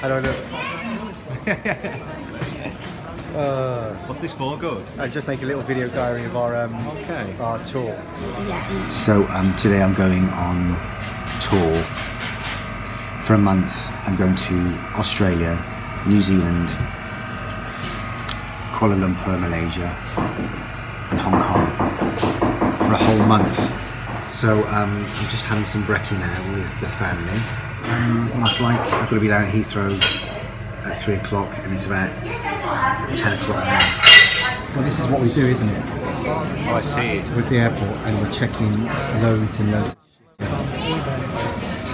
How don't know. uh, What's this for? Good. I just make a little video diary of our um, Okay. our tour. So um, today I'm going on tour for a month. I'm going to Australia, New Zealand, Kuala Lumpur, Malaysia, and Hong Kong for a whole month. So um, I'm just having some brekkie now with the family. Um, my flight, I've got to be down at Heathrow at three o'clock, and it's about ten o'clock now. Well, this is what we do, isn't it? Oh, I see. It. With the airport, and we're checking loads and loads.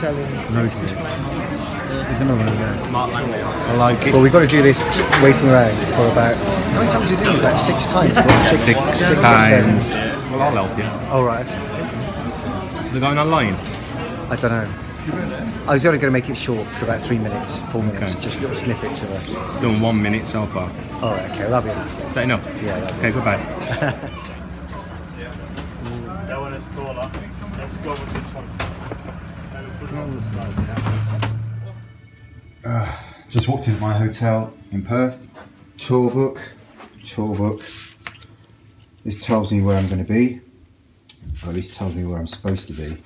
Selling. Loads. Of There's another one over there. Mark Langley. I like it. Well, we've got to do this waiting around for about. How many times did you do that? Six times. What, six, Six, six or times. seven? Well, I'll help you. All right. right. They're going online. I don't know. I was only going to make it short for about three minutes, four minutes, Okay. just little snippets of us. Done one minute so far. All right, okay, well, that'll be enough. Then. Is that enough? Yeah, that'll Okay, goodbye. That one is taller. Let's go with this one. I will put it on the slide, yeah. Just walked into my hotel in Perth. Tour book, tour book. This tells me where I'm going to be, or at least tells me where I'm supposed to be.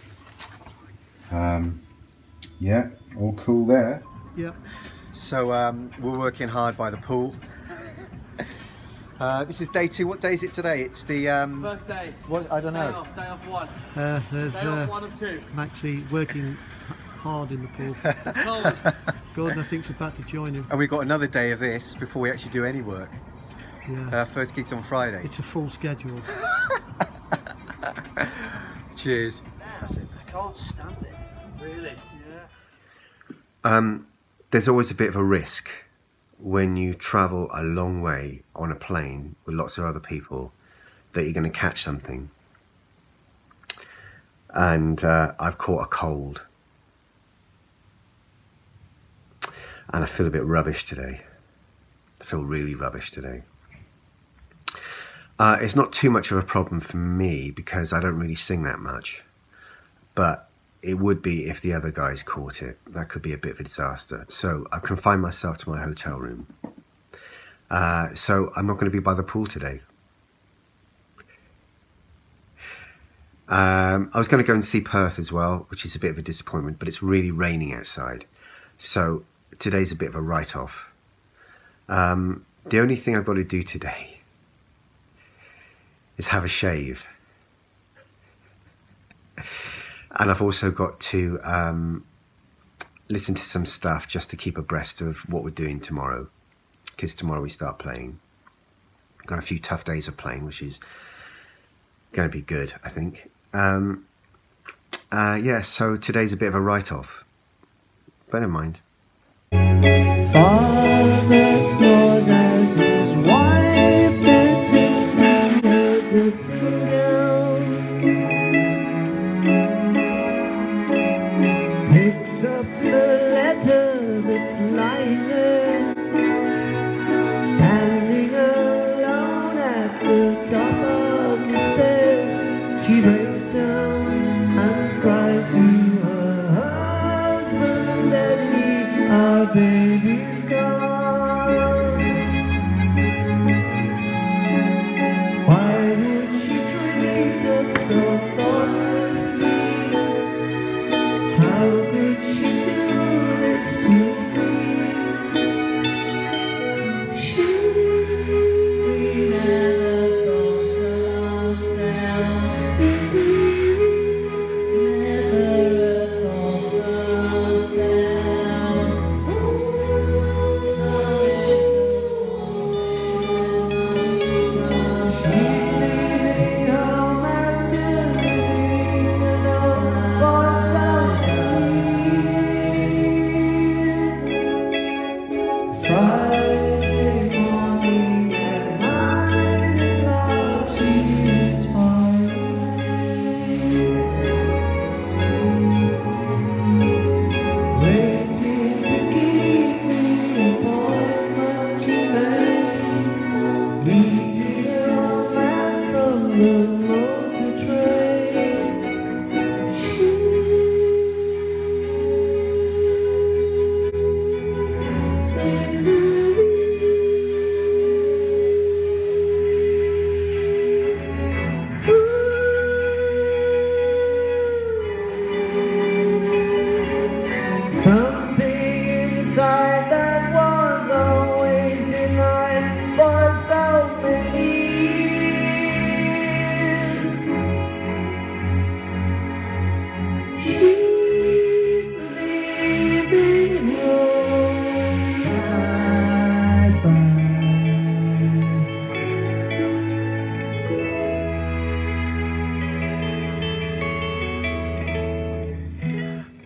Um, yeah, all cool there. Yeah. So um, we're working hard by the pool. uh, this is day two. What day is it today? It's the um, First day. what? I don't Day know. off. Day off one. Uh, there's Day off uh, one of two. Maxie working hard in the pool. Cold. Gordon, I think, is about to join him. And we've got another day of this before we actually do any work. Yeah. Uh, first gig's on Friday. It's a full schedule. Cheers. That's it. I can't stand it. Really? Um, there's always a bit of a risk when you travel a long way on a plane with lots of other people that you're going to catch something. And uh, I've caught a cold. And I feel a bit rubbish today. I feel really rubbish today. Uh, it's not too much of a problem for me because I don't really sing that much. But it would be if the other guys caught it. That could be a bit of a disaster. So I've confined myself to my hotel room. Uh, so I'm not going to be by the pool today. Um, I was going to go and see Perth as well, which is a bit of a disappointment, but it's really raining outside. So today's a bit of a write off. Um, the only thing I've got to do today is have a shave. And I've also got to um, listen to some stuff just to keep abreast of what we're doing tomorrow. Because tomorrow we start playing. Got a few tough days of playing, which is going to be good, I think. Um, uh, yeah, so today's a bit of a write off. But never mind.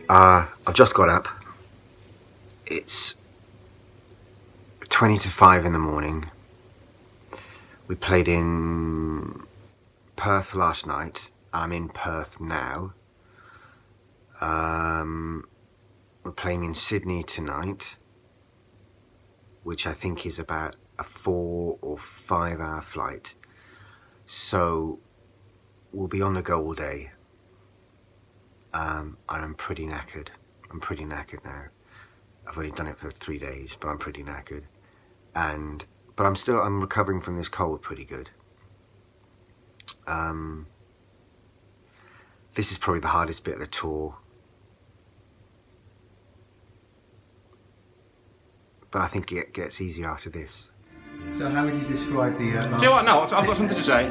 I've just got up. It's 20 to 5 in the morning. We played in Perth last night. I'm in Perth now. Um, we're playing in Sydney tonight, which I think is about a four or five hour flight. So we'll be on the go all day. Um, and I'm pretty knackered. I'm pretty knackered now. I've only done it for three days, but I'm pretty knackered. And but I'm still I'm recovering from this cold pretty good. Um, this is probably the hardest bit of the tour. But I think it gets easier after this. So how would you describe the? Uh, Do you know what? No, I've got something to say.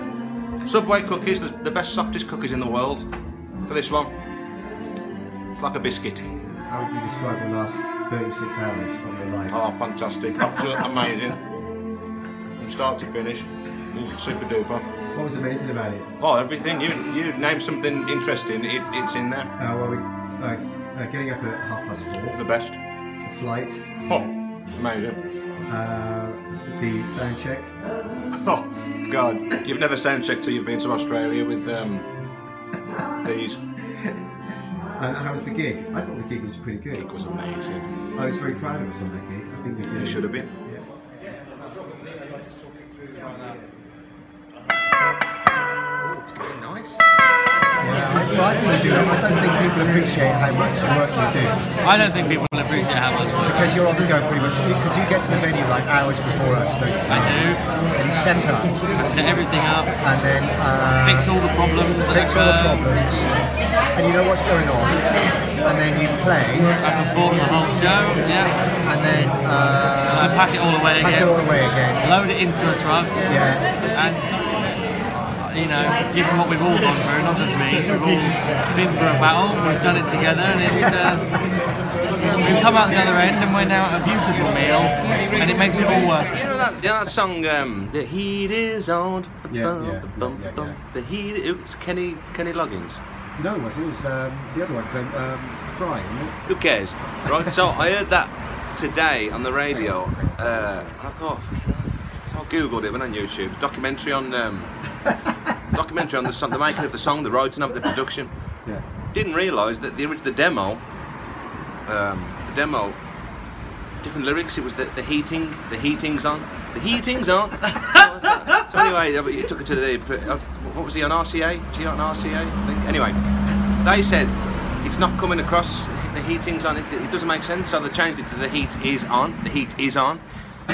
Subway cookies, the, the best, softest cookies in the world. For this one, it's like a biscuit. How would you describe the last 36 hours of your life? Oh, fantastic! Absolutely amazing. From start to finish, super duper. What was amazing about it? Oh, everything. You you name something interesting, it, it's in there. Uh, well, we, uh, uh, getting up at half past four, The best. the flight, Oh, amazing. uh, the sound check. Oh, God. You've never sound checked till you've been to Australia with um, these. And how was the gig? I thought the gig was pretty good. It was amazing. I was very proud of us on that gig. I think we did. You should have been. Oh, it's getting nice. Yeah, I, I think we do. I don't think people appreciate how much work you do I don't think people appreciate how much work because you're on the go pretty much. Because you get to the venue like hours before us, don't you? I do. And you set up, I set everything up, and then uh, fix all the problems that fix all the problems, and you know what's going on, and then you play, I perform the whole show, yeah. and then I uh, pack it all away pack it again, all away again. load it into a truck, Yeah. and you know, given what we've all gone through, not just me, we've all been through a battle, we've done it together, and it's uh, we've come out the other end, and we're now at a beautiful meal, and it makes it all work. You know that, you know that song, um, The Heat is On. Yeah, yeah, yeah, yeah, yeah. The Heat, it's Kenny, Kenny Loggins. No, it was it was um, the other one, Glenn um, Frey. Who cares? Right, so I heard that today on the radio, uh, and I thought, so I googled it, went on YouTube, documentary on, um, documentary on the song, the making of the song, the writing of the production. Yeah. Didn't realise that the original the demo, um, the demo, different lyrics. It was the, the heating, the heating's on, the heating's on. so anyway, it took it to the uh, what was he on RCA? Was he on RCA? Anyway, they said it's not coming across. The heating's on. It, it doesn't make sense. So they changed it to the heat is on. The heat is on.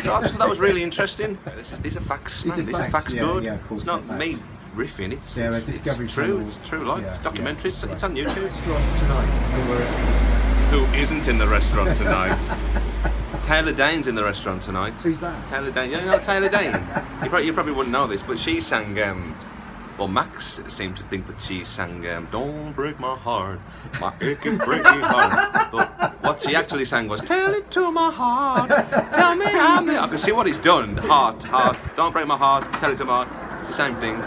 So I thought that was really interesting. This is, these are facts. These man. are These are facts, facts yeah, good. yeah, it's not me riffing. It's, They're it's, Discovery it's true. Channel- It's true life. yeah, it's documentary. yeah, It's, it's on YouTube. Tonight. we were at- Who isn't in the restaurant tonight? Taylor Dayne's in the restaurant tonight. Who's that? Taylor Dayne. You know Taylor Dayne? you, probably, you probably wouldn't know this, but she sang. Um, well, Max seemed to think that she sang um, "Don't Break My Heart, My Aching Breaking Heart." But what she actually sang was "Tell it to my heart, tell me I'm there." I can see what he's done. Heart, heart, don't break my heart, tell it to my heart. It's the same thing.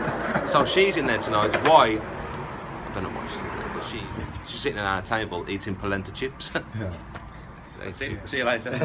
So she's in there tonight. Why? I don't know why she's in there, but she she's sitting at our table eating polenta chips. Yeah. See, see you later.